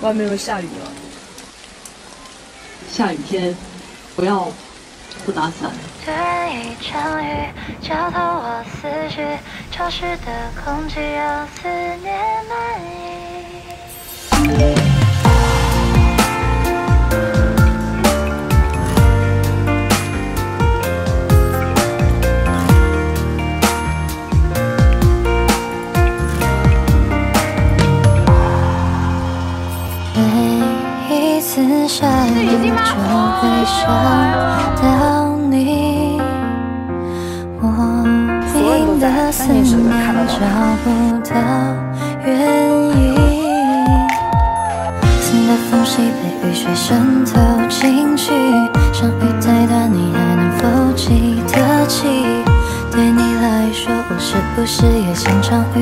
外面又下雨了。下雨天不要不打伞。突然一场雨浇透我思绪，潮湿的空气让思念满溢。次下雨就会想到你，莫名的思念找不到原因。新的缝隙被雨水渗透进去，像雨太短，你还能否记得起？对你来说，我是不是也像场雨，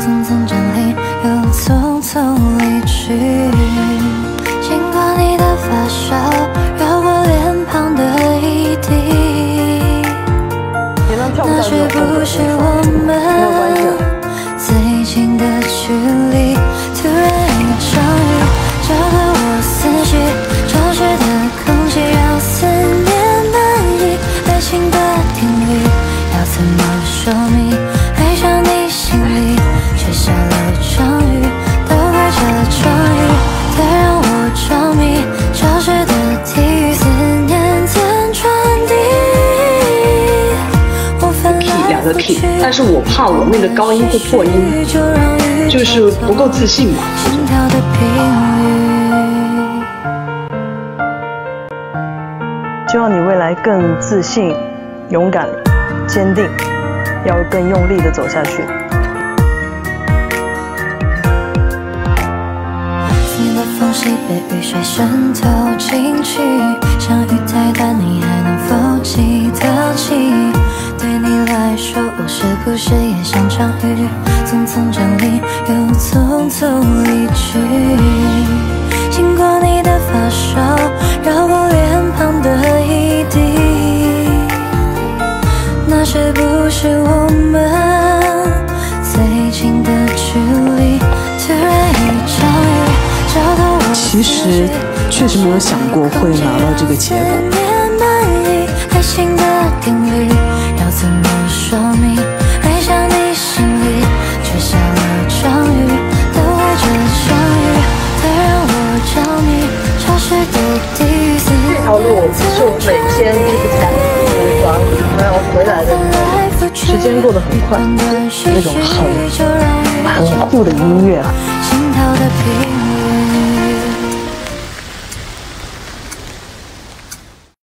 匆匆降临又匆匆离去？发梢，绕过脸庞的一滴，那是不是我们最近的距离？突然一场雨，浇透我思绪，潮湿的空气让思念满溢。爱情的定律要怎么说明？但是我怕我那个高音会破音，就是不够自信吧。心跳的频率。希望你未来更自信、勇敢、坚定，要更用力的走下去。你的缝隙被雨水渗透进去，像雨太短，你故事也像场雨，匆匆降临又匆匆离去？经过你的发梢，绕过脸庞的一滴，那是不是我们最近的距离？突然一场雨，浇透我其实确实没有想过会拿到这个结果。思这条路是我每天就是赶回转然后回来的时候，时间过得很快，那种很很酷的音乐。心跳的频